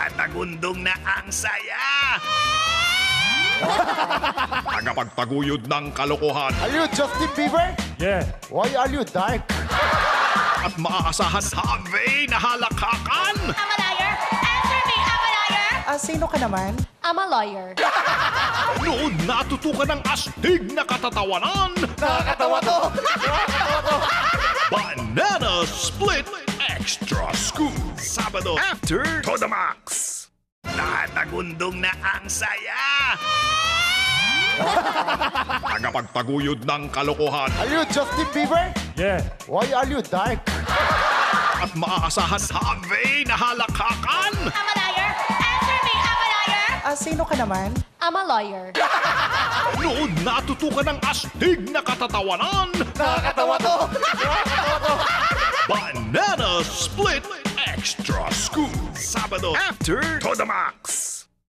Tatagundong na ang saya! Tagapagtaguyod ng kalokohan Are you Justin Bieber? Yeah. Why are you dark? at maaasahan sabi na halakhakan. I'm a liar! Answer me! I'm a liar! Ah, sino ka naman? I'm a lawyer. Noon natutukan ng astig na katatawanan. Nakakatawa to! Banana Split Extra Scoop. Sabado after To The Max. Tatagundong na ang saya. Tagapagtaguyod ng kalokohan Are you Justin Bieber? Yeah. Why are you dark? at maaasahan sabi na halakhakan. I'm a liar! Answer me! I'm a liar! Ah, sino ka naman? I'm a lawyer. Noon natutukan ng astig na katatawanan. Nakakatawa to! Banana Split Extra Scoop. Sabado after To The Max.